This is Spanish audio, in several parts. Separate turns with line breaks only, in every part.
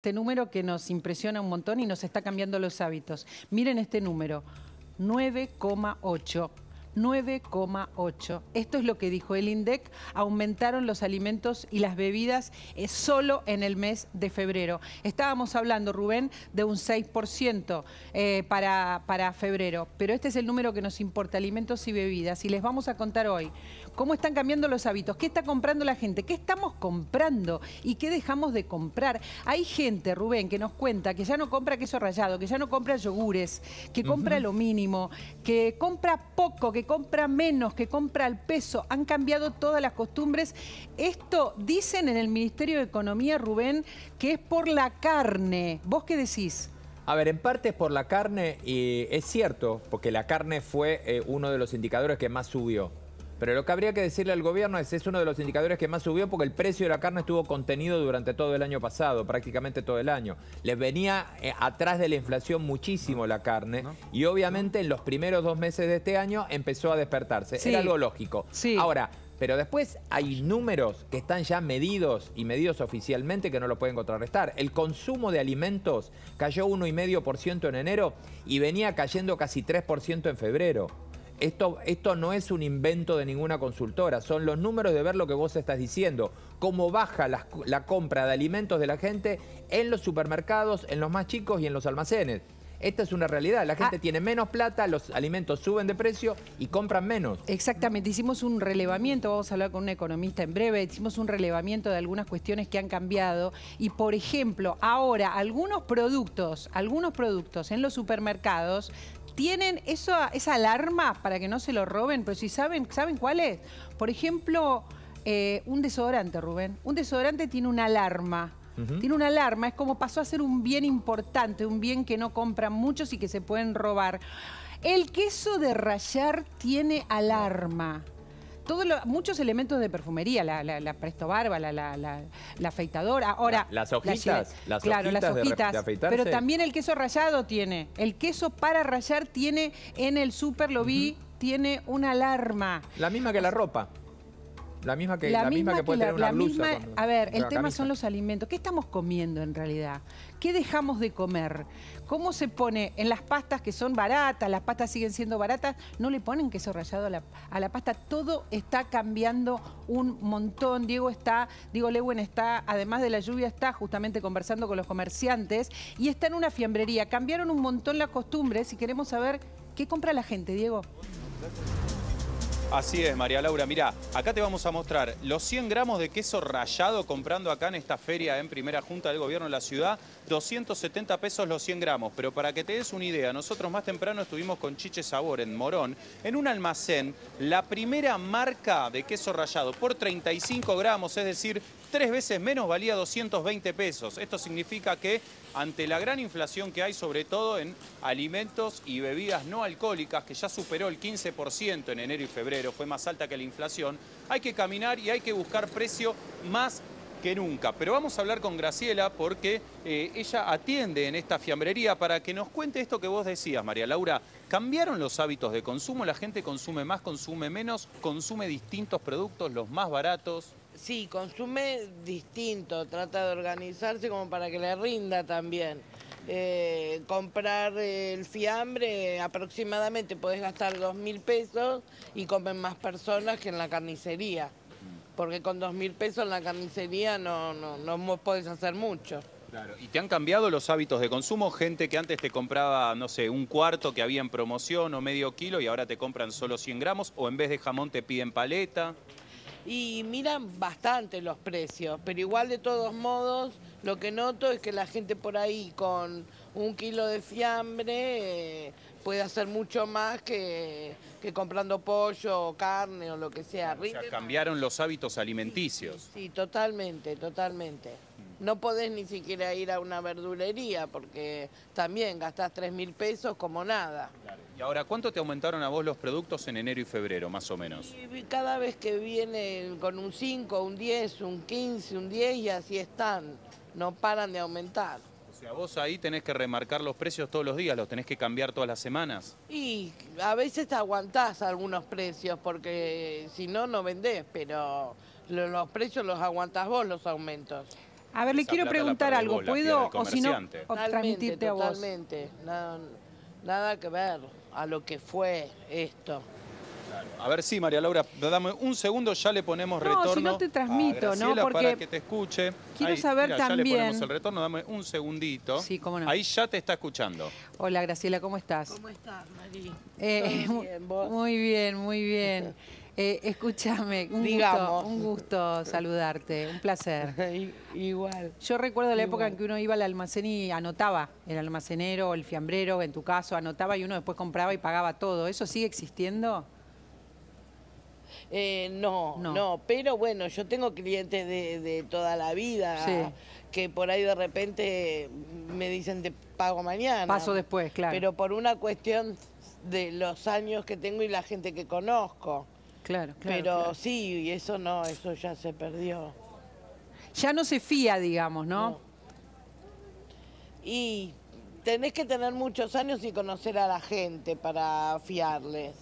Este número que nos impresiona un montón y nos está cambiando los hábitos. Miren este número, 9,8. 9,8. Esto es lo que dijo el INDEC. Aumentaron los alimentos y las bebidas eh, solo en el mes de febrero. Estábamos hablando, Rubén, de un 6% eh, para, para febrero, pero este es el número que nos importa, alimentos y bebidas. Y les vamos a contar hoy cómo están cambiando los hábitos, qué está comprando la gente, qué estamos comprando y qué dejamos de comprar. Hay gente, Rubén, que nos cuenta que ya no compra queso rallado, que ya no compra yogures, que compra lo mínimo, que compra poco, que compra menos, que compra al peso. Han cambiado todas las costumbres. Esto dicen en el Ministerio de Economía, Rubén, que es por la carne. ¿Vos qué decís?
A ver, en parte es por la carne y es cierto, porque la carne fue eh, uno de los indicadores que más subió. Pero lo que habría que decirle al gobierno es es uno de los indicadores que más subió porque el precio de la carne estuvo contenido durante todo el año pasado, prácticamente todo el año. Les venía eh, atrás de la inflación muchísimo la carne y obviamente en los primeros dos meses de este año empezó a despertarse. Era algo lógico.
Sí.
Ahora, pero después hay números que están ya medidos y medidos oficialmente que no lo pueden contrarrestar. El consumo de alimentos cayó 1,5% en enero y venía cayendo casi 3% en febrero. Esto, esto no es un invento de ninguna consultora, son los números de ver lo que vos estás diciendo, cómo baja la, la compra de alimentos de la gente en los supermercados, en los más chicos y en los almacenes. Esta es una realidad. La gente ah. tiene menos plata, los alimentos suben de precio y compran menos.
Exactamente. Hicimos un relevamiento, vamos a hablar con un economista en breve, hicimos un relevamiento de algunas cuestiones que han cambiado. Y, por ejemplo, ahora algunos productos, algunos productos en los supermercados tienen esa alarma para que no se lo roben, pero si saben, ¿saben cuál es? Por ejemplo, eh, un desodorante, Rubén. Un desodorante tiene una alarma. Tiene una alarma, es como pasó a ser un bien importante, un bien que no compran muchos y que se pueden robar. El queso de rayar tiene alarma muchos elementos de perfumería, la, presto barba, la, afeitadora. Ahora,
las hojitas,
las claro, las hojitas, pero también el queso rallado tiene. El queso para rallar tiene en el súper, lo vi, tiene una alarma.
La misma que la ropa. La misma que, la, misma, que, puede tener una blusa.
a ver, el tema son los alimentos. ¿Qué estamos comiendo en realidad? ¿Qué dejamos de comer? ¿Cómo se pone en las pastas que son baratas? Las pastas siguen siendo baratas. No le ponen queso rallado a la, a la pasta. Todo está cambiando un montón. Diego está, Diego Lewen está, además de la lluvia, está justamente conversando con los comerciantes y está en una fiambrería. Cambiaron un montón las costumbres y queremos saber qué compra la gente, Diego.
Así es, María Laura. Mira, acá te vamos a mostrar los 100 gramos de queso rallado comprando acá en esta feria en primera junta del gobierno de la ciudad. 270 pesos los 100 gramos. Pero para que te des una idea, nosotros más temprano estuvimos con Chiche Sabor en Morón, en un almacén, la primera marca de queso rallado por 35 gramos, es decir, tres veces menos valía 220 pesos. Esto significa que ante la gran inflación que hay, sobre todo en alimentos y bebidas no alcohólicas, que ya superó el 15% en enero y febrero, fue más alta que la inflación, hay que caminar y hay que buscar precio más que nunca. Pero vamos a hablar con Graciela porque eh, ella atiende en esta fiambrería para que nos cuente esto que vos decías, María Laura. ¿Cambiaron los hábitos de consumo? ¿La gente consume más, consume menos? ¿Consume distintos productos, los más baratos?
Sí, consume distinto, trata de organizarse como para que le rinda también. Eh, comprar el fiambre, aproximadamente podés gastar dos mil pesos y comen más personas que en la carnicería. Porque con dos mil pesos en la carnicería no, no, no podés hacer mucho.
Claro. ¿Y te han cambiado los hábitos de consumo? Gente que antes te compraba, no sé, un cuarto que había en promoción o medio kilo y ahora te compran solo 100 gramos o en vez de jamón te piden paleta
y miran bastante los precios, pero igual de todos modos lo que noto es que la gente por ahí con un kilo de fiambre eh, puede hacer mucho más que, comprando pollo o carne o lo que sea.
O sea, cambiaron los hábitos alimenticios.
sí, totalmente, totalmente no podés ni siquiera ir a una verdulería porque también gastás 3 mil pesos como nada.
Y ahora, ¿cuánto te aumentaron a vos los productos en enero y febrero, más o menos?
cada vez que viene con un 5, un 10, un 15, un 10 y así están, no paran de aumentar.
O sea, vos ahí tenés que remarcar los precios todos los días, los tenés que cambiar todas las semanas.
Y a veces te aguantás algunos precios porque si no, no vendés, pero los precios los aguantás vos, los aumentos.
A ver, le
Esa
quiero preguntar algo. ¿Puedo o si no
comerciante.
o transmitirte a vos?
totalmente. Nada, nada que ver a lo que fue esto.
A ver, sí, María Laura, dame un segundo, ya le ponemos
No,
retorno.
si no te transmito,
a
¿no?
Graciela
Porque
para que te escuche.
quiero
Ahí,
saber
mira, Ya le
también-
ponemos el retorno, dame un segundito.
Sí, cómo no.
Ahí ya te está escuchando.
Hola, Graciela, ¿cómo estás?
¿Cómo estás, Marí?
Eh,
¿Todo bien, vos?
Muy bien, muy bien. Eh, escúchame, un gusto, un gusto saludarte, un placer.
Igual.
Yo recuerdo la época en que uno iba al almacén y anotaba, el almacenero, el fiambrero, en tu caso, anotaba y uno después compraba y pagaba todo. ¿Eso sigue existiendo?
Eh, no,
No.
no, pero bueno, yo tengo clientes de, de toda la vida
Sí.
que por ahí de repente me dicen te pago mañana.
Paso después, claro.
Pero por una cuestión de los años que tengo y la gente que conozco.
Claro, claro.
pero
claro.
sí, y eso no, eso ya se perdió.
Ya no se fía, digamos, ¿no?
No. Y tenés que tener muchos años y conocer a la gente para fiarles.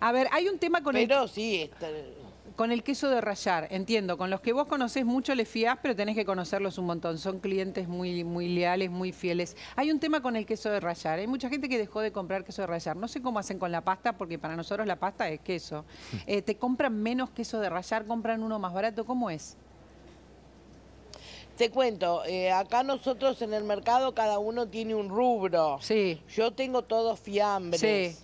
A ver, hay un tema con el
Pero sí, este,
Con el queso de rayar, entiendo. Con los que vos conocés mucho les fiás, pero tenés que conocerlos un montón. Son clientes muy, muy leales, muy fieles. Hay un tema con el queso de rayar. Hay mucha gente que dejó de comprar queso de rayar. No sé cómo hacen con la pasta, porque para nosotros la pasta es queso. Eh, ¿Te compran menos queso de rayar? ¿Compran uno más barato? ¿Cómo es?
Te cuento, eh, acá nosotros en el mercado cada uno tiene un rubro.
Sí.
Yo tengo todos fiambres.
Sí.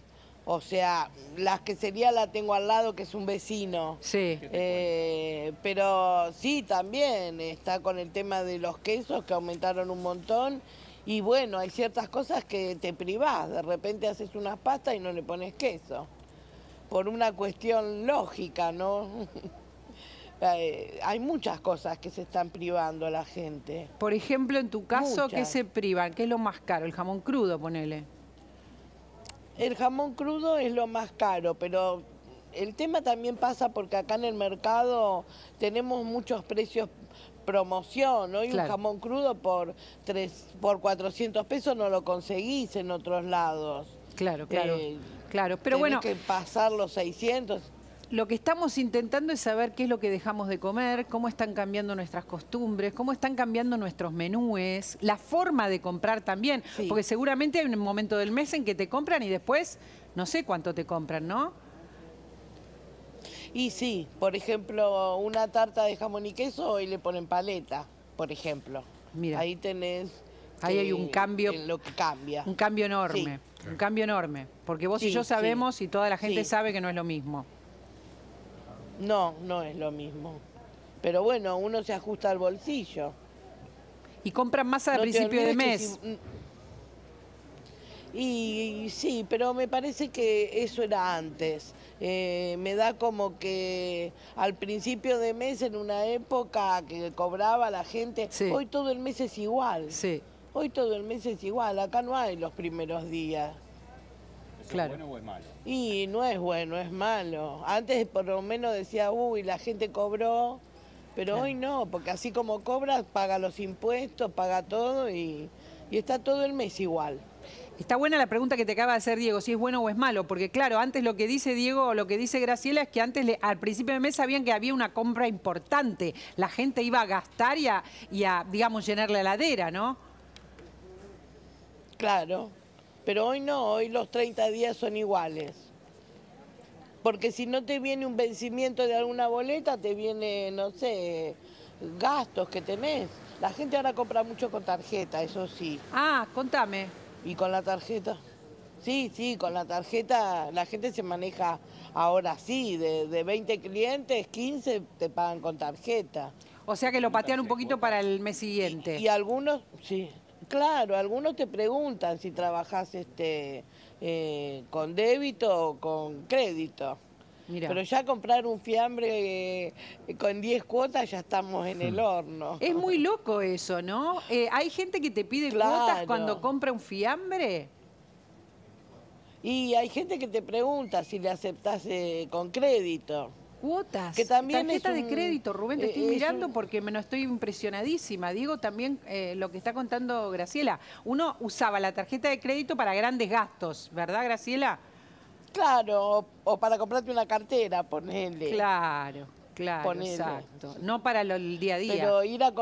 O sea, las que sería la tengo al lado, que es un vecino.
Sí.
Eh, pero sí, también está con el tema de los quesos que aumentaron un montón. Y bueno, hay ciertas cosas que te privás. De repente haces unas pastas y no le pones queso. Por una cuestión lógica, ¿no? Eh, hay muchas cosas que se están privando a la gente.
Por ejemplo, en tu caso, ¿qué se privan? ¿Qué es lo más caro? El jamón crudo, ponele.
El jamón crudo es lo más caro, pero el tema también pasa porque acá en el mercado tenemos muchos precios promoción. Hoy
Claro.
un jamón crudo por tres, por 400 pesos no lo conseguís en otros lados.
Claro, claro.
Eh,
claro, pero
Tenés
bueno,
que pasar los 600.
Lo que estamos intentando es saber qué es lo que dejamos de comer, cómo están cambiando nuestras costumbres, cómo están cambiando nuestros menúes, la forma de comprar también,
Sí.
porque seguramente hay un momento del mes en que te compran y después no sé cuánto te compran, ¿no?
Y sí, por ejemplo, una tarta de jamón y queso hoy le ponen paleta, por ejemplo.
Mira.
Ahí tenés...
Ahí hay un cambio-
lo que cambia.
Un cambio enorme, un cambio enorme, porque vos y yo sabemos y toda la gente sabe que no es lo mismo.
No, no es lo mismo. Pero bueno, uno se ajusta al bolsillo.
Y compran más a
No te
principio de mes.
si- y, y sí, pero me parece que eso era antes. Eh, me da como que al principio de mes, en una época que cobraba la gente,
Sí.
hoy todo el mes es igual.
Sí,
Hoy todo el mes es igual, acá no hay los primeros días.
¿Eso
Claro.
es bueno o es malo?
Y no es bueno, es malo. Antes por lo menos decía, uy, la gente cobró, pero
Claro.
hoy no, porque así como cobras, paga los impuestos, paga todo y, y está todo el mes igual.
Está buena la pregunta que te acaba de hacer Diego, si es bueno o es malo, porque claro, antes lo que dice Diego o lo que dice Graciela es que antes le- al principio de mes sabían que había una compra importante, la gente iba a gastar y a, y a, digamos, llenar la heladera, ¿no?
Claro, pero hoy no, hoy los 30 días son iguales. Porque si no te viene un vencimiento de alguna boleta, te viene, no sé, gastos que tenés. La gente ahora compra mucho con tarjeta, eso sí.
Ah, contame.
¿Y con la tarjeta? Sí, sí, con la tarjeta la gente se maneja ahora sí, de, de 20 clientes, 15 te pagan con tarjeta.
O sea que lo patean un poquito para el mes siguiente.
Y algunos, sí, claro, algunos te preguntan si trabajas este, eh, con débito o con crédito. Pero ya comprar un fiambre eh, con 10 cuotas ya estamos en el horno.
Es muy loco eso, ¿no? Eh, hay gente que te pide cuotas cuando compra un fiambre.
Y hay gente que te pregunta si le aceptás eh, con crédito.
Cuotas.
Que también
Tarjeta
es
de crédito, Rubén, te
eh,
estoy
es
mirando
un-
porque me no estoy impresionadísima. Digo también eh, lo que está contando Graciela. Uno usaba la tarjeta de crédito para grandes gastos, ¿verdad, Graciela?
Claro, o, o para comprarte una cartera, ponele.
Claro, claro,
Ponele.
exacto. No para lo- el día a día.
Pero ir a,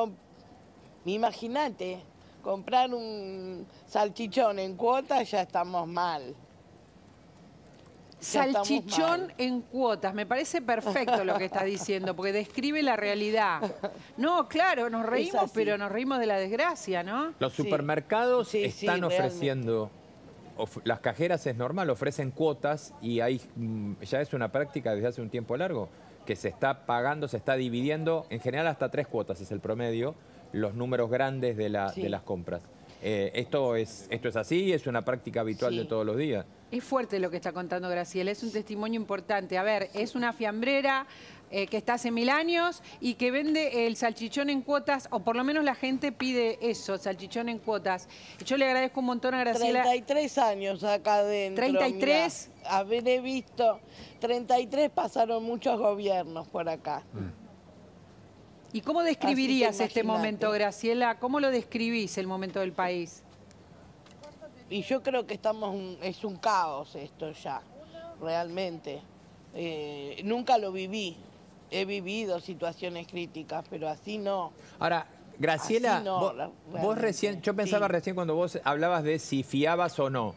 Imagínate, comprar un salchichón en cuotas ya estamos mal.
Salchichón en cuotas, me parece perfecto lo que está diciendo, porque describe la realidad. No, claro, nos reímos, pero nos reímos de la desgracia, ¿no?
Los supermercados
Sí, sí,
están ofreciendo, of- las cajeras es normal, ofrecen cuotas y hay, mm, ya es una práctica desde hace un tiempo largo, que se está pagando, se está dividiendo, en general hasta tres cuotas es el promedio, los números grandes de, la-
Sí.
de las compras. Eh, esto, es, esto es así, es una práctica habitual
Sí.
de todos los días.
Es fuerte lo que está contando Graciela, es un testimonio importante. A ver, es una fiambrera eh, que está hace mil años y que vende el salchichón en cuotas, o por lo menos la gente pide eso, salchichón en cuotas. Yo le agradezco un montón a Graciela.
33 años acá adentro.
33.
mirá. Habré visto, 33 pasaron muchos gobiernos por acá.
¿Y cómo describirías este momento, Graciela? ¿Cómo lo describís el momento del país?
Y yo creo que estamos, un- es un caos esto ya, realmente. Eh, nunca lo viví. He vivido situaciones críticas, pero así no.
Ahora, Graciela,
no,
vos, recién, yo pensaba
sí.
recién cuando vos hablabas de si fiabas o no.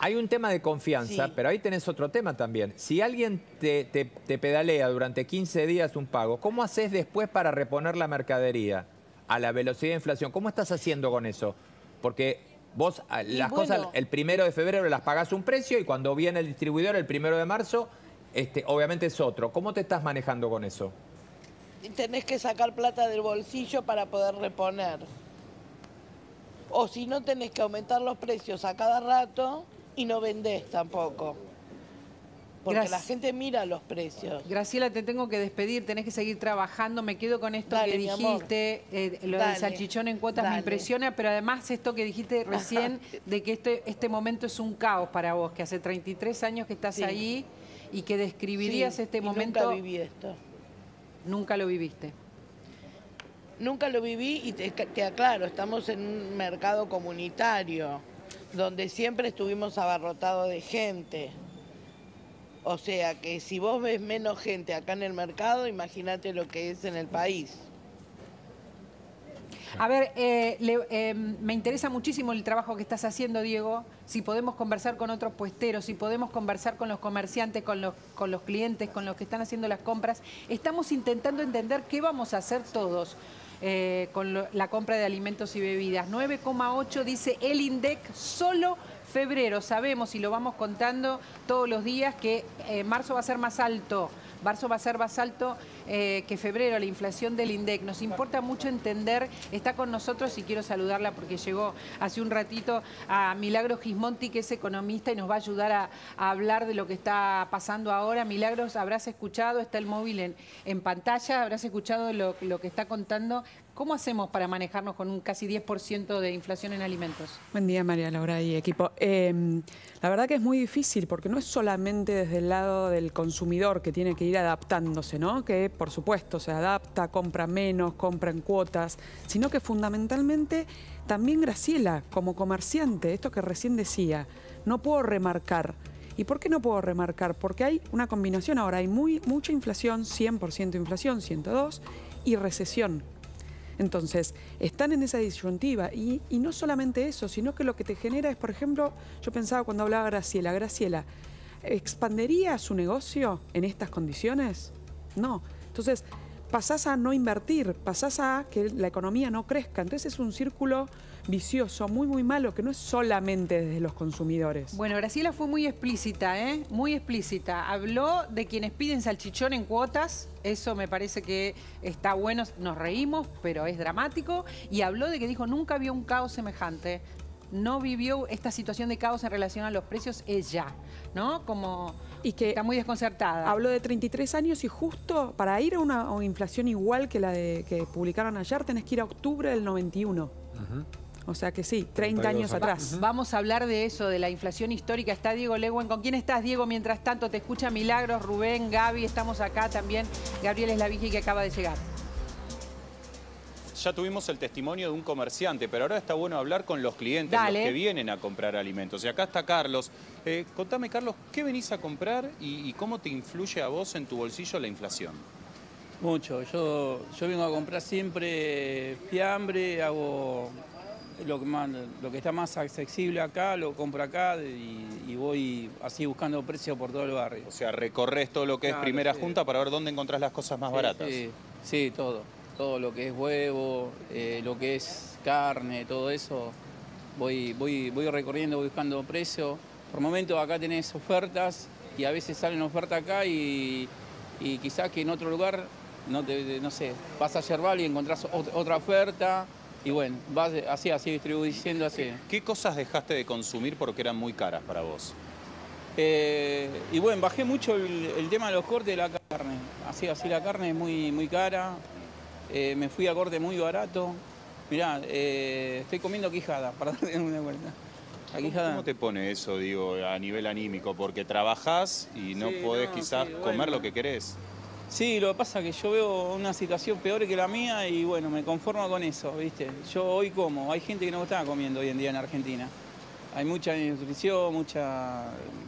Hay un tema de confianza,
Sí.
pero ahí tenés otro tema también. Si alguien te, te- te pedalea durante 15 días un pago, ¿cómo haces después para reponer la mercadería a la velocidad de inflación? ¿Cómo estás haciendo con eso? Porque vos ah,
Y
las
bueno.
cosas el primero de febrero las pagás un precio y cuando viene el distribuidor el primero de marzo, este, obviamente es otro. ¿Cómo te estás manejando con eso?
Tenés que sacar plata del bolsillo para poder reponer. O si no, tenés que aumentar los precios a cada rato y no vendés tampoco. Porque
Gracias.
la gente mira los precios.
Graciela, te tengo que despedir, tenés que seguir trabajando. Me quedo con esto
Dale,
que dijiste, eh, lo del
Dale,
salchichón en cuotas me impresiona, pero además esto que dijiste recién, de que este, este momento es un caos para vos, que hace 33 años que estás
Sí.
ahí y que describirías
Sí,
este
y
momento,
Nunca viví esto.
nunca lo viviste.
Nunca lo viví y te, te aclaro, estamos en un mercado comunitario donde siempre estuvimos abarrotados de gente. O sea que si vos ves menos gente acá en el mercado, imagínate lo que es en el país.
A ver, eh, eh, me interesa muchísimo el trabajo que estás haciendo, Diego. Si podemos conversar con otros puesteros, si podemos conversar con los comerciantes, con los, con los clientes, con los que están haciendo las compras. Estamos intentando entender qué vamos a hacer todos eh, con la compra de alimentos y bebidas. 9,8 dice el INDEC, solo febrero. Sabemos y lo vamos contando todos los días que eh, marzo va a ser más alto. Marzo va a ser más alto eh, que febrero, la inflación del INDEC. Nos importa mucho entender, está con nosotros y quiero saludarla porque llegó hace un ratito a Milagros Gismonti, que es economista y nos va a ayudar a, hablar de lo que está pasando ahora. Milagros, habrás escuchado, está el móvil en, pantalla, habrás escuchado lo que está contando. ¿Cómo hacemos para manejarnos con un casi 10% de inflación en alimentos?
Buen día, María Laura y equipo. Eh, la verdad que es muy difícil porque no es solamente desde el lado del consumidor que tiene que ir adaptándose, ¿no? Que por supuesto se adapta, compra menos, compra en cuotas, sino que fundamentalmente también Graciela, como comerciante, esto que recién decía, no puedo remarcar. ¿Y por qué no puedo remarcar? Porque hay una combinación ahora, hay muy, mucha inflación, 100% inflación, 102, y recesión. Entonces, están en esa disyuntiva. Y, y no solamente eso, sino que lo que te genera es, por ejemplo, yo pensaba cuando hablaba Graciela, Graciela, ¿expandería su negocio en estas condiciones? No. Entonces, pasás a no invertir, pasás a que la economía no crezca. Entonces es un círculo vicioso, muy, muy malo, que no es solamente desde los consumidores.
Bueno, Graciela fue muy explícita, ¿eh? Muy explícita. Habló de quienes piden salchichón en cuotas. Eso me parece que está bueno. Nos reímos, pero es dramático. Y habló de que dijo, nunca vio un caos semejante. No vivió esta situación de caos en relación a los precios ella, ¿no? Como
Y que
está muy desconcertada.
Hablo de 33 años y justo para ir a una, inflación igual que la de, que publicaron ayer tenés que ir a octubre del 91. O sea que sí, 30 años atrás.
Vamos a hablar de eso, de la inflación histórica. Está Diego Leguen. ¿Con quién estás, Diego? Mientras tanto, te escucha Milagros, Rubén, Gaby. Estamos acá también. Gabriel es la Vicky que acaba de llegar.
Ya tuvimos el testimonio de un comerciante, pero ahora está bueno hablar con los clientes,
Dale.
los que vienen a comprar alimentos. Y acá está Carlos. Eh, contame, Carlos, ¿qué venís a comprar y, y cómo te influye a vos en tu bolsillo la inflación?
Mucho. Yo, yo vengo a comprar siempre fiambre, hago lo que, más- lo que está más accesible acá, lo compro acá y, y voy así buscando precios por todo el barrio.
O sea, recorres todo lo que es primera
sí.
junta para ver dónde encontrás las cosas más
Sí,
baratas.
Sí, sí, todo. Todo lo que es huevo, eh, lo que es carne, todo eso. Voy, voy, voy recorriendo, voy buscando precios. Por momentos acá tenés ofertas y a veces salen ofertas acá y, y quizás que en otro lugar, no, te, no sé, vas a Yerbal y encontrás ot- otra oferta y bueno, vas así, así distribuyendo así.
¿Qué cosas dejaste de consumir porque eran muy caras para vos?
Eh, y bueno, bajé mucho el, el tema de los cortes de la carne. Así, así la carne es muy, muy cara. Eh, me fui a corte muy barato. Mirá, eh, estoy comiendo quijada, para darte una vuelta. Quijada.
¿Cómo te pone eso, digo, a nivel anímico? Porque trabajás y no
Sí,
podés
no,
quizás
sí,
comer lo que querés.
Sí, lo que pasa es que yo veo una situación peor que la mía y bueno, me conformo con eso, ¿viste? Yo hoy como, hay gente que no está comiendo hoy en día en Argentina. Hay mucha nutrición, mucha.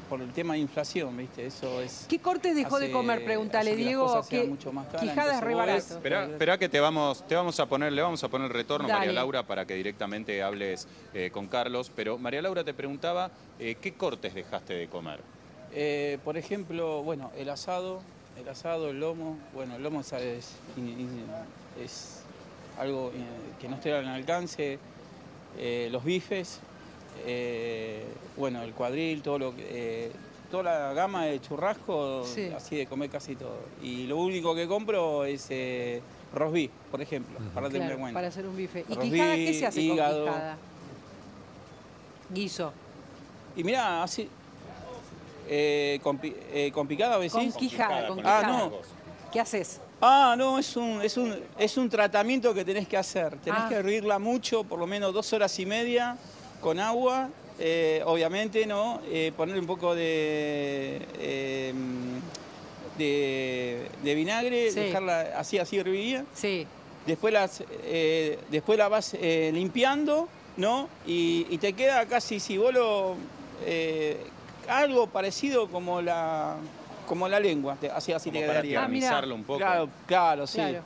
por el tema de inflación, ¿viste? Eso es.
¿Qué cortes dejó de comer? Pregúntale, Diego. que
mucho más caras,
Quijada es
entonces
re barato.
espera que te vamos, te vamos a poner, le vamos a poner retorno,
Dale.
María Laura, para que directamente hables eh, con Carlos. Pero María Laura te preguntaba, eh, ¿qué cortes dejaste de comer?
Eh, por ejemplo, bueno, el asado, el asado, el lomo. Bueno, el lomo es, es- es algo eh, que no esté al alcance. Eh, los bifes, eh, bueno, el cuadril, todo lo que, eh, toda la gama de churrasco,
Sí.
así de comer casi todo. Y lo único que compro es eh, beef, por ejemplo, para tener
Claro,
cuenta.
para hacer un bife. ¿Y quijada qué se hace
hígado.
con quijada? Guiso.
Y mirá, así. eh, con, eh, con picada, ¿ves?
Con quijada, con
Ah,
quijada.
no.
¿Qué haces?
Ah, no, es un, es un, es un tratamiento que tenés que hacer. Tenés
Ah.
que hervirla mucho, por lo menos dos horas y media, con agua. eh, obviamente, ¿no? Eh, ponerle un poco de, eh, de, de vinagre,
Sí.
dejarla así, así hervida.
Sí.
Después, las, eh, después la vas eh, limpiando, ¿no? Y, y te queda casi, si vos lo... eh, algo parecido como la, como la lengua, así, así
Como
te
para
quedaría.
Ah, mira.
tiernizarlo un poco.
Claro, claro, sí.
Claro.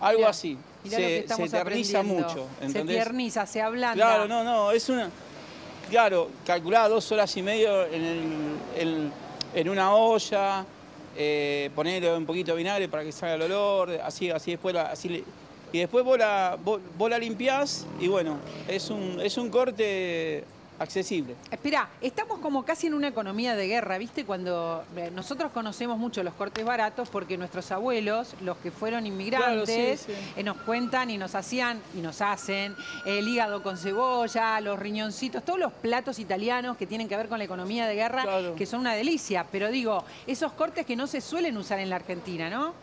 Algo
Mirá,
así.
Mirá lo que
se,
estamos
se eterniza mucho.
Se
¿entendés?
tierniza, se ablanda.
Claro, no, no, es una. Claro, calculada dos horas y medio en, el- en- en una olla, eh, ponerle un poquito de vinagre para que salga el olor, así, así después la, así y después vos la, vos, vos la limpiás y bueno, es un, es un corte accesible.
Espera, estamos como casi en una economía de guerra, ¿viste? Cuando eh, nosotros conocemos mucho los cortes baratos porque nuestros abuelos, los que fueron inmigrantes,
Claro, sí, sí.
eh, nos cuentan y nos hacían y nos hacen el hígado con cebolla, los riñoncitos, todos los platos italianos que tienen que ver con la economía de guerra,
Claro.
que son una delicia. Pero digo, esos cortes que no se suelen usar en la Argentina, ¿no?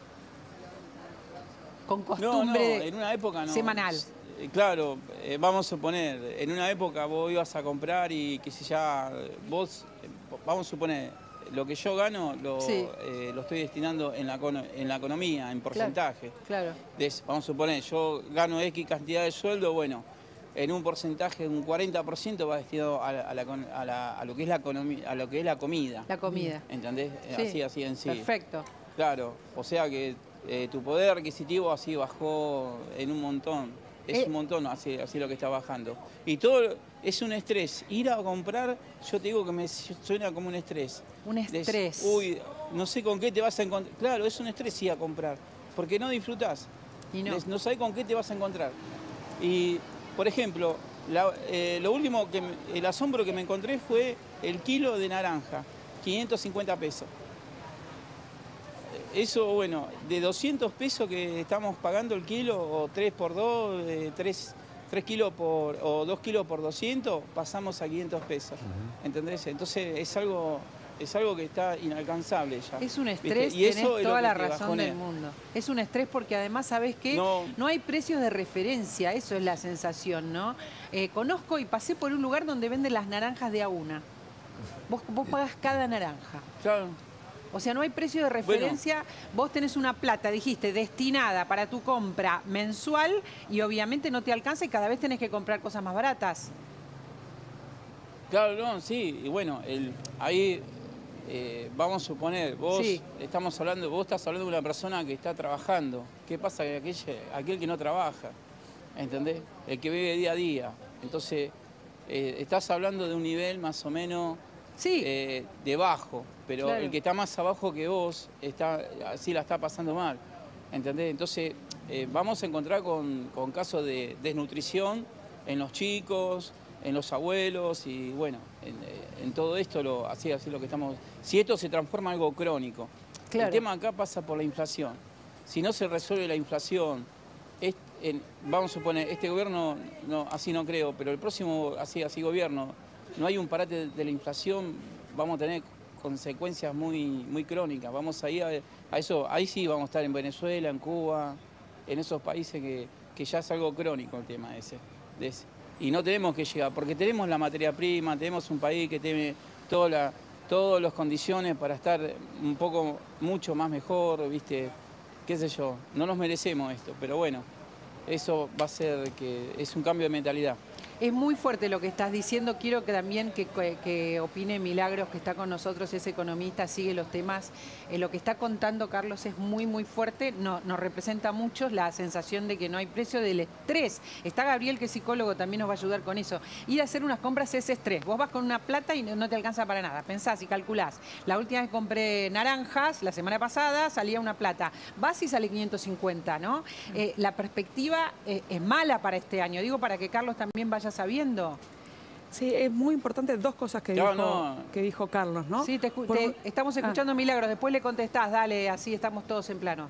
Con
No, no,
costumbre
en una época no.
semanal.
Eh, Claro, eh, vamos a suponer, en una época vos ibas a comprar y que si ya vos, eh, vamos a suponer, lo que yo gano lo,
Sí.
eh, lo estoy destinando en la, en la economía, en porcentaje.
Claro.
Vamos a suponer, yo gano X cantidad de sueldo, bueno, en un porcentaje, un 40% va destinado a, la- a la con- a la- a lo que es la economía, a lo que es la comida.
La comida.
¿Entendés? Eh,
Sí.
Así, así en sí.
Perfecto.
Claro, o sea que eh, tu poder adquisitivo así bajó en un montón. Es
Eh.
un montón así, así lo que está bajando. Y todo es un estrés. Ir a comprar, yo te digo que me suena como un estrés.
Un
Des-
estrés.
uy, no sé con qué te vas a encontrar. Claro, es un estrés ir a comprar, porque no disfrutás.
Y no.
Des- no sabés con qué te vas a encontrar. Y, por ejemplo, la- eh, lo último que el asombro que me encontré fue el kilo de naranja, 550 pesos. Eso, bueno, de 200 pesos que estamos pagando el kilo, o 3 por 2, 3, kilos por, o 2 kilos por 200, pasamos a 500 pesos. ¿Entendés? Entonces es algo, es algo que está inalcanzable ya.
Es un estrés,
Y eso
tenés toda la razón del mundo. Es un estrés porque además, ¿sabés qué? No,
No.
hay precios de referencia, eso es la sensación, ¿no? Eh, conozco y pasé por un lugar donde venden las naranjas de a una. Vos, vos pagás cada naranja.
Claro.
O sea, no hay precio de referencia. Vos tenés una plata, dijiste, destinada para tu compra mensual y obviamente no te alcanza y cada vez tenés que comprar cosas más baratas.
Claro, no, sí, y bueno, el, ahí eh, vamos a suponer, vos
Sí.
estamos hablando, vos estás hablando de una persona que está trabajando. ¿Qué pasa con aquel, aquel que no trabaja? ¿Entendés? El que vive día a día. Entonces, eh, estás hablando de un nivel más o menos
Sí.
eh, de bajo, pero
Claro.
el que está más abajo que vos está, así la está pasando mal. ¿Entendés? Entonces, eh, vamos a encontrar con, con casos de desnutrición en los chicos, en los abuelos y bueno, en, eh, en todo esto, lo, así, así lo que estamos. Si esto se transforma en algo crónico,
Claro.
el tema acá pasa por la inflación. Si no se resuelve la inflación, es- en- vamos a suponer, este gobierno, no, así no creo, pero el próximo, así, así gobierno, no hay un parate de, la inflación, vamos a tener consecuencias muy, muy crónicas. Vamos a ir a, eso, ahí sí vamos a estar en Venezuela, en Cuba, en esos países que, que ya es algo crónico el tema ese. Y no tenemos que llegar, porque tenemos la materia prima, tenemos un país que tiene todas las condiciones para estar un poco, mucho más mejor, ¿viste? qué sé yo, no nos merecemos esto, pero bueno, eso va a ser que es un cambio de mentalidad.
Es muy fuerte lo que estás diciendo. Quiero que también que, que- que opine Milagros, que está con nosotros, es economista, sigue los temas. Eh, lo que está contando Carlos es muy, muy fuerte. No, nos representa a muchos la sensación de que no hay precio del estrés. Está Gabriel, que es psicólogo, también nos va a ayudar con eso. Ir a hacer unas compras es estrés. Vos vas con una plata y no, no te alcanza para nada. Pensás y calculás. La última vez compré naranjas, la semana pasada salía una plata. Vas y sale 550, ¿no? Eh, la perspectiva eh, es mala para este año. Digo para que Carlos también vaya sabiendo.
Sí, es muy importante dos cosas que, dijo,
no.
que dijo Carlos, ¿no?
Sí, te
Por
te- estamos
Ah.
escuchando Milagros. Después le contestás, dale, así estamos todos en plano.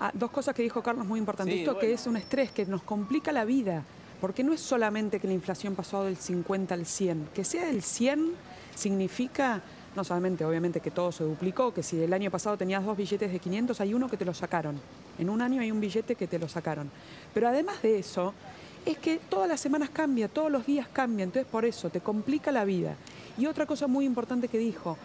Ah, dos cosas que dijo Carlos muy importantes.
Sí,
Esto que es un estrés que nos complica la vida, porque no es solamente que la inflación pasó del 50 al 100, que sea del 100 significa no solamente obviamente que todo se duplicó, que si el año pasado tenías dos billetes de 500, hay uno que te lo sacaron. En un año hay un billete que te lo sacaron. Pero además de eso, es que todas las semanas cambia, todos los días cambia, entonces por eso te complica la vida. Y otra cosa muy importante que dijo,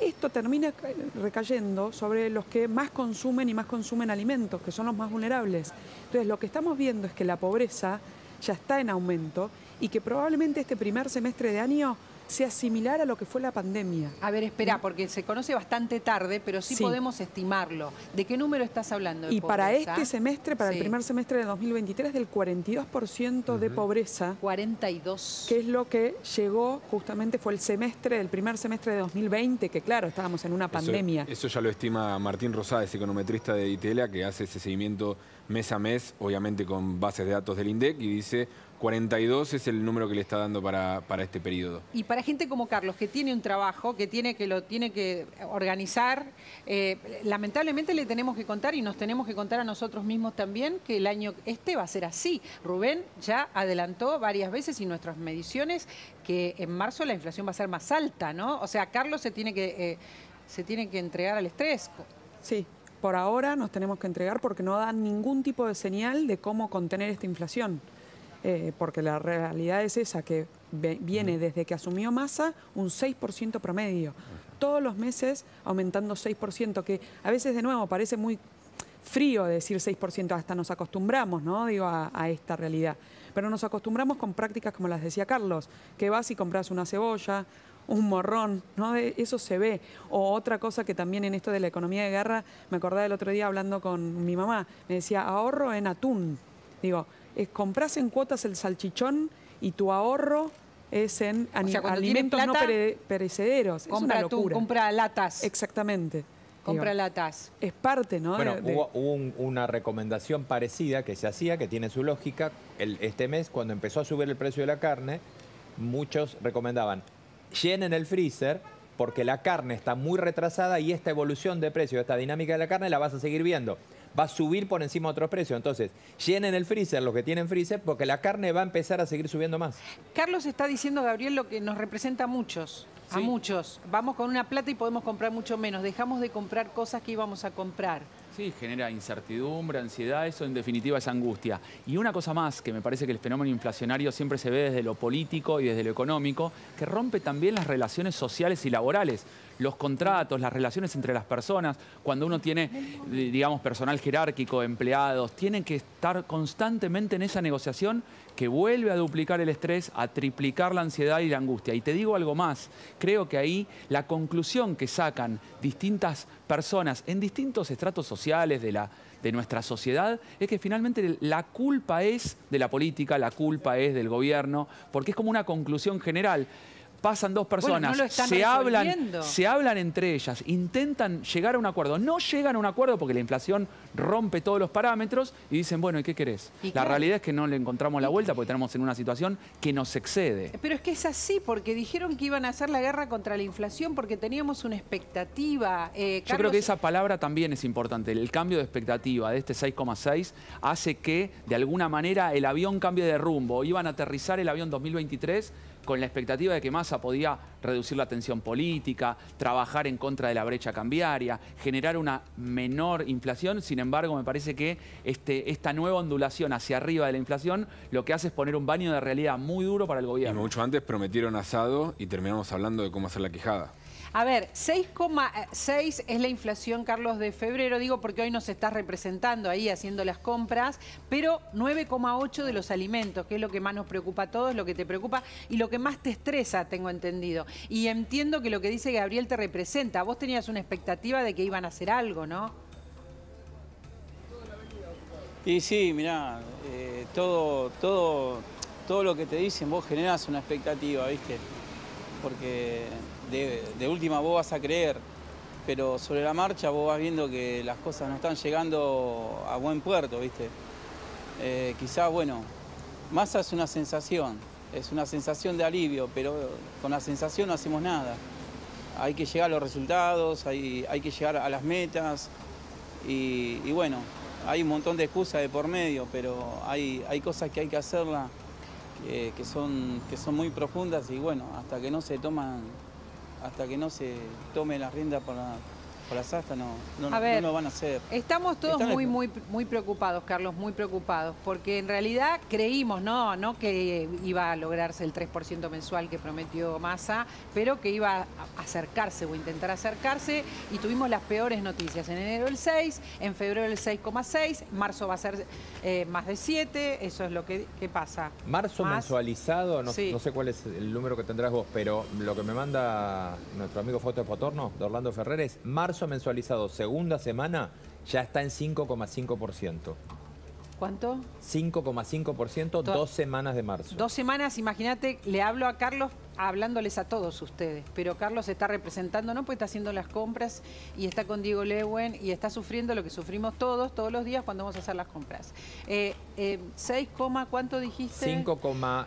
esto termina ca- recayendo sobre los que más consumen y más consumen alimentos, que son los más vulnerables. Entonces, lo que estamos viendo es que la pobreza ya está en aumento y que probablemente este primer semestre de año sea similar a lo que fue la pandemia.
A ver, espera, porque se conoce bastante tarde, pero sí,
Sí.
podemos estimarlo. ¿De qué número estás hablando? de
Y para este semestre, para
Sí.
el primer semestre de 2023, del 42% de pobreza,
42.
que es lo que llegó justamente, fue el semestre, el primer semestre de 2020, que claro, estábamos en una
Eso-
pandemia.
Eso, ya lo estima Martín Rosades, econometrista de Itela, que hace ese seguimiento mes a mes, obviamente con bases de datos del INDEC, y dice 42 es el número que le está dando para, para este periodo.
Y para gente como Carlos, que tiene un trabajo, que tiene que lo tiene que organizar, eh, lamentablemente le tenemos que contar y nos tenemos que contar a nosotros mismos también que el año este va a ser así. Rubén ya adelantó varias veces y nuestras mediciones que en marzo la inflación va a ser más alta, ¿no? O sea, Carlos se tiene que eh, se tiene que entregar al estrés.
Sí, por ahora nos tenemos que entregar porque no dan ningún tipo de señal de cómo contener esta inflación. Eh, porque la realidad es esa, que ve- viene desde que asumió Massa un 6% promedio. Todos los meses aumentando 6%, que a veces de nuevo parece muy frío decir 6%, hasta nos acostumbramos, ¿no? Digo, a, a esta realidad. Pero nos acostumbramos con prácticas como las decía Carlos, que vas y compras una cebolla, un morrón, ¿no? Eso se ve. O otra cosa que también en esto de la economía de guerra, me acordaba el otro día hablando con mi mamá, me decía, ahorro en atún. Digo, es compras en cuotas el salchichón y tu ahorro es en
sea,
alimentos no pere- perecederos. es
Compra
una
atún,
locura.
compra latas.
Exactamente.
compra
Digo,
latas.
Es parte, ¿no?
Bueno,
de-
hubo, hubo un- una recomendación parecida que se hacía, que tiene su lógica. El- este mes, cuando empezó a subir el precio de la carne, muchos recomendaban, llenen el freezer porque la carne está muy retrasada y esta evolución de precio, esta dinámica de la carne la vas a seguir viendo. Va a subir por encima de otros precios. Entonces, llenen el freezer, los que tienen freezer, porque la carne va a empezar a seguir subiendo más.
Carlos está diciendo, Gabriel, lo que nos representa a muchos. A muchos. Vamos con una plata y podemos comprar mucho menos. Dejamos de comprar cosas que íbamos a comprar.
Sí, genera incertidumbre, ansiedad, eso en definitiva es angustia. Y una cosa más, que me parece que el fenómeno inflacionario siempre se ve desde lo político y desde lo económico, que rompe también las relaciones sociales y laborales, los contratos, las relaciones entre las personas. Cuando uno tiene, di- digamos, personal jerárquico, empleados, tienen que estar constantemente en esa negociación que vuelve a duplicar el estrés, a triplicar la ansiedad y la angustia. Y te digo algo más, creo que ahí la conclusión que sacan distintas personas en distintos estratos sociales de la de nuestra sociedad es que finalmente la culpa es de la política, la culpa es del gobierno, porque es como una conclusión general pasan dos personas, se, hablan, se hablan entre ellas, intentan llegar a un acuerdo, no llegan a un acuerdo porque la inflación rompe todos los parámetros y dicen, bueno, ¿y qué querés? la realidad es que no le encontramos la vuelta porque tenemos en una situación que nos excede.
Pero es que es así, porque dijeron que iban a hacer la guerra contra la inflación porque teníamos una expectativa.
Eh, Yo creo que esa palabra también es importante. El cambio de expectativa de este 6,6 hace que de alguna manera el avión cambie de rumbo. Iban a aterrizar el avión 2023 con la expectativa de que Massa podía reducir la tensión política, trabajar en contra de la brecha cambiaria, generar una menor inflación. Sin embargo, me parece que este, esta nueva ondulación hacia arriba de la inflación lo que hace es poner un baño de realidad muy duro para el gobierno.
Y mucho antes prometieron asado y terminamos hablando de cómo hacer la quijada.
A ver, 6,6 es la inflación, Carlos, de febrero, digo porque hoy nos estás representando ahí haciendo las compras, pero 9,8 de los alimentos, que es lo que más nos preocupa a todos, lo que te preocupa y lo que más te estresa, tengo entendido. Y entiendo que lo que dice Gabriel te representa. Vos tenías una expectativa de que iban a hacer algo, ¿no?
Y sí, mirá, eh, todo, todo, todo lo que te dicen vos generás una expectativa, ¿viste? Porque de, última vos vas a creer, pero sobre la marcha vos vas viendo que las cosas no están llegando a buen puerto, ¿viste? Eh, quizás, bueno, masa es una sensación, es una sensación de alivio, pero con la sensación no hacemos nada. Hay que llegar a los resultados, hay, hay que llegar a las metas y, bueno, hay un montón de excusas de por medio, pero hay, hay cosas que hay que hacerlas que, son, que son muy profundas y bueno, hasta que no se toman hasta que no se tome la rienda por las astas no, no, lo van a hacer.
Estamos todos muy, muy, muy preocupados, Carlos, muy preocupados, porque en realidad creímos, no, no que iba a lograrse el 3% mensual que prometió Massa, pero que iba a acercarse o intentar acercarse y tuvimos las peores noticias. En enero el 6, en febrero el 6,6, marzo va a ser eh, más de 7, eso es lo que, pasa.
Marzo mensualizado, no, no, sé cuál es el número que tendrás vos, pero lo que me manda nuestro amigo Foto de Potorno, de Orlando Ferreres, marzo mensualizado segunda semana ya está en 5,5%.
¿Cuánto?
5,5%, dos semanas de marzo.
Dos semanas, imagínate, le hablo a Carlos hablándoles a todos ustedes, pero Carlos está representando, ¿no? Pues está haciendo las compras y está con Diego Lewen y está sufriendo lo que sufrimos todos, todos los días cuando vamos a hacer las compras. Eh, eh, 6, ¿cuánto dijiste?
5,5.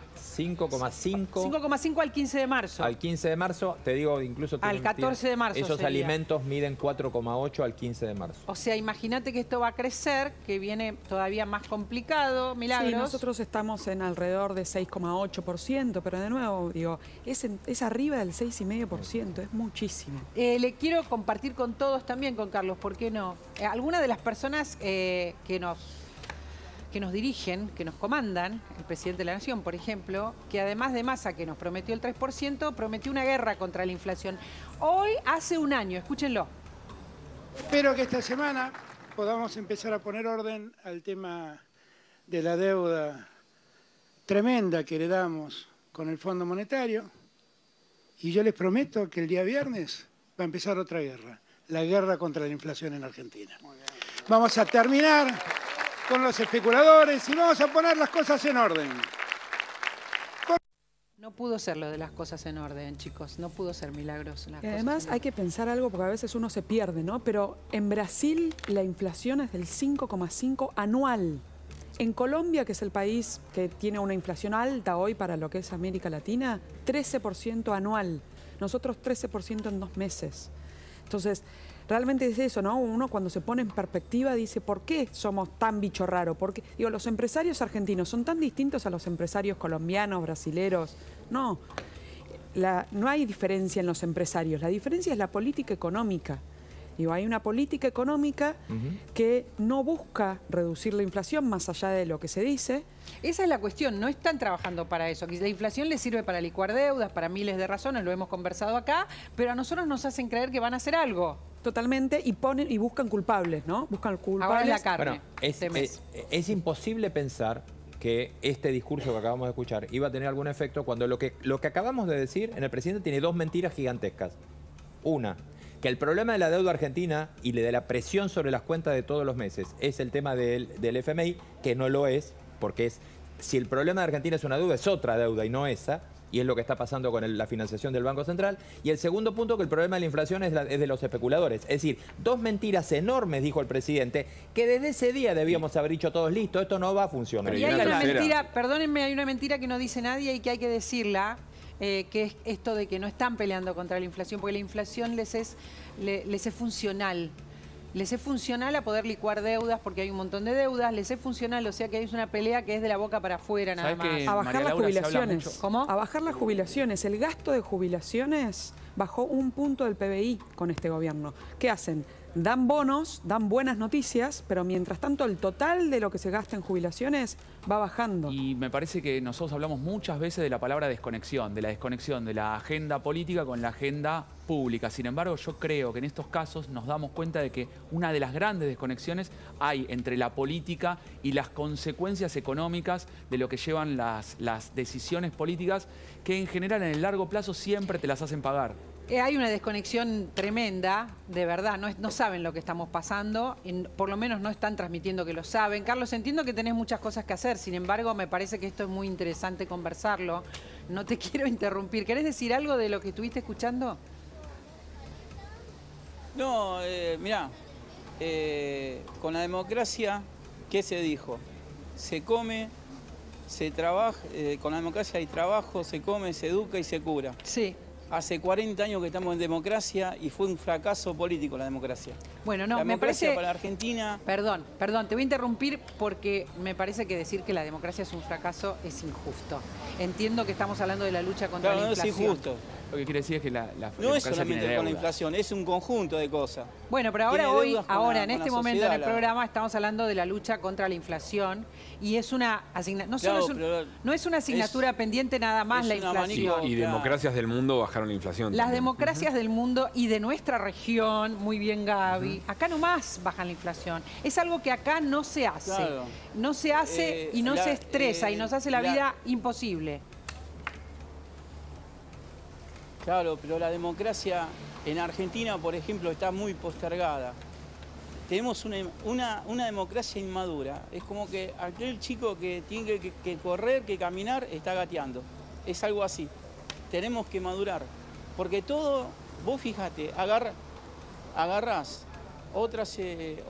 5,5 al 15 de marzo.
Al 15 de marzo, te digo incluso...
Al 14 de marzo
Esos alimentos miden 4,8 al 15 de marzo.
O sea, imagínate que esto va a crecer, que viene todavía más complicado, Milagros.
Sí, nosotros estamos en alrededor de 6,8%, pero de nuevo, digo, es, arriba del 6,5%, es muchísimo.
Eh, le quiero compartir con todos también, con Carlos, ¿por qué no? Eh, algunas de las personas eh, que nos que nos dirigen, que nos comandan, el presidente de la Nación, por ejemplo, que además de masa que nos prometió el 3%, prometió una guerra contra la inflación. Hoy, hace un año, escúchenlo.
Espero que esta semana podamos empezar a poner orden al tema de la deuda tremenda que heredamos con el Fondo Monetario y yo les prometo que el día viernes va a empezar otra guerra, la guerra contra la inflación en Argentina. Vamos a terminar con los especuladores y vamos a poner las cosas en orden.
No pudo ser lo de las cosas en orden, chicos. No pudo ser milagros.
y además hay que pensar algo porque a veces uno se pierde, ¿no? Pero en Brasil la inflación es del 5,5 anual. En Colombia, que es el país que tiene una inflación alta hoy para lo que es América Latina, 13% anual. Nosotros 13% en dos meses. Entonces, realmente es eso, ¿no? Uno cuando se pone en perspectiva dice, ¿por qué somos tan bicho raro? Porque, digo, los empresarios argentinos son tan distintos a los empresarios colombianos, brasileros. No, no hay diferencia en los empresarios, la diferencia es la política económica hay una política económica que no busca reducir la inflación más allá de lo que se dice.
Esa es la cuestión, no están trabajando para eso. La inflación les sirve para licuar deudas, para miles de razones, lo hemos conversado acá, pero a nosotros nos hacen creer que van a hacer algo.
Totalmente, y ponen y buscan culpables, ¿no? Buscan culpables.
la carne.
es, es imposible pensar que este discurso que acabamos de escuchar iba a tener algún efecto cuando lo que, lo que acabamos de decir en el presidente tiene dos mentiras gigantescas. Una, que el problema de la deuda argentina y de la presión sobre las cuentas de todos los meses es el tema del, del FMI, que no lo es, porque es, si el problema de Argentina es una deuda, es otra deuda y no esa, y es lo que está pasando con el- la financiación del Banco Central. Y el segundo punto, que el problema de la inflación es, la- es de los especuladores. Es decir, dos mentiras enormes, dijo el presidente, que desde ese día debíamos haber dicho todos, listo, esto no va a funcionar.
Pero
Y hay
una
mentira, perdónenme, hay una mentira que no dice nadie y que hay que decirla, eh, que es esto de que no están peleando contra la inflación, porque la inflación les es, le- les es funcional. Les es funcional a poder licuar deudas porque hay un montón de deudas, les es funcional, o sea que hay una pelea que es de la boca para afuera nada
¿Sabes
más.
A bajar
María
las jubilaciones.
¿Cómo?
A bajar las jubilaciones. El gasto de jubilaciones bajó un punto del PBI con este gobierno. ¿Qué hacen? Dan bonos, dan buenas noticias, pero mientras tanto el total de lo que se gasta en jubilaciones va bajando.
Y me parece que nosotros hablamos muchas veces de la palabra desconexión, de la desconexión de la agenda política con la agenda pública. Sin embargo, yo creo que en estos casos nos damos cuenta de que una de las grandes desconexiones hay entre la política y las consecuencias económicas de lo que llevan las, decisiones políticas, que en general en el largo plazo siempre te las hacen pagar.
Eh, hay una desconexión tremenda, de verdad, no, es- no saben lo que estamos pasando, por lo menos no están transmitiendo que lo saben. Carlos, entiendo que tenés muchas cosas que hacer, sin embargo, me parece que esto es muy interesante conversarlo. No te quiero interrumpir. ¿Querés decir algo de lo que estuviste escuchando?
No, eh, mirá, eh, con la democracia, ¿qué se dijo? Se come, se trabaja, eh, con la democracia hay trabajo, se come, se educa y se cura.
Sí.
Hace 40 años que estamos en democracia y fue un fracaso político la democracia.
Bueno, no,
la
me parece...
para Argentina
Perdón, perdón, te voy a interrumpir porque me parece que decir que la democracia es un fracaso es injusto. Entiendo que estamos hablando de la lucha contra
Claro,
la
no es
inflación.
injusto.
Lo que quiere decir es que la, la
No es solamente con la inflación, es un conjunto de cosas.
Bueno, pero ahora hoy, ahora
la-
en este momento en el
la-
programa estamos hablando de la lucha contra la inflación y es una asignatura, no, solo es un-
pero
no es una asignatura pendiente nada más la inflación.
Y
Claro.
democracias del mundo bajaron la inflación.
Las
también.
democracias del mundo y de nuestra región, muy bien Gaby, acá nomás bajan la inflación. Es algo que acá no se hace.
Claro.
No se hace
Eh,
y no
la-
se estresa y
eh,
nos hace la,
la-
vida imposible.
Claro, pero la democracia en Argentina, por ejemplo, está muy postergada. Tenemos una, democracia inmadura. Es como que aquel chico que tiene que, correr, que caminar, está gateando. Es algo así. Tenemos que madurar. Porque todo, vos fíjate, agarra, agarrás otras, eh,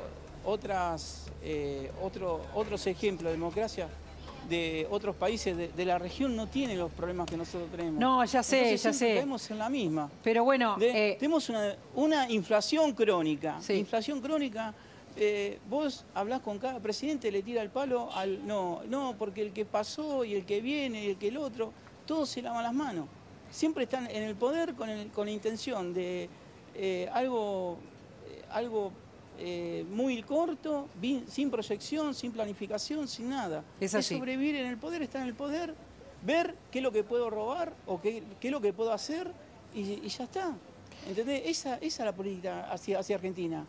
otras, eh, otro- otros ejemplos de democracia de otros países de, de la región no tienen los problemas que nosotros tenemos.
No, ya sé,
Entonces
ya sé.
Caemos en la misma.
Pero bueno,
De-
eh,
tenemos una, una inflación crónica.
Sí.
Inflación crónica. eh, vos hablás con cada presidente, le tira el palo al. No, no, porque el que pasó y el que viene y el que el otro, todos se lavan las manos. Siempre están en el poder con, el- con la intención de eh, algo, algo eh, muy corto, sin proyección, sin planificación, sin nada.
Es así.
sobrevivir en el poder, estar en el poder, ver qué es lo que puedo robar o qué, qué es lo que puedo hacer y, y ya está. ¿Entendés? Esa, esa es la política hacia, hacia Argentina.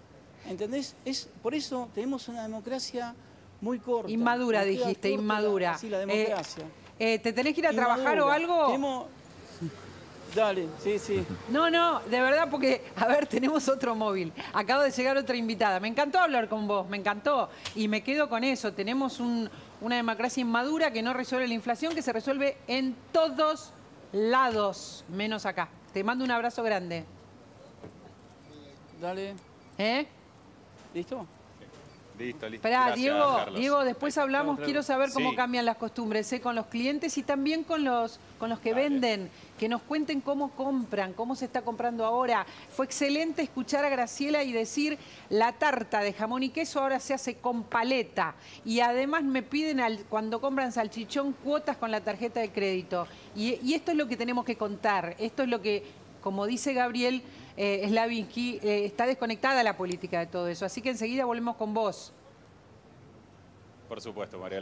¿Entendés? Es, por eso tenemos una democracia muy corta.
inmadura dijiste,
corta la-
inmadura.
así, la
Eh,
democracia.
eh, ¿Te tenés que ir a trabajar o algo?
Tenemos- Dale, sí, sí.
No, no, de verdad, porque, a ver, tenemos otro móvil. Acabo de llegar otra invitada. Me encantó hablar con vos, me encantó. Y me quedo con eso. Tenemos un- una democracia inmadura que no resuelve la inflación, que se resuelve en todos lados, menos acá. Te mando un abrazo grande.
Dale.
¿Eh?
¿Listo?
Listo, listo. Gracias,
Diego,
Carlos.
Diego, después hablamos, quiero saber cómo
Sí.
cambian las costumbres ¿eh? con los clientes y también con los, con los que venden, que nos cuenten cómo compran, cómo se está comprando ahora. Fue excelente escuchar a Graciela y decir, la tarta de jamón y queso ahora se hace con paleta y además me piden al- cuando compran salchichón cuotas con la tarjeta de crédito. Y, y esto es lo que tenemos que contar, esto es lo que, como dice Gabriel, eh, Slavinsky, eh, está desconectada la política de todo eso. Así que enseguida volvemos con vos.
Por supuesto, María.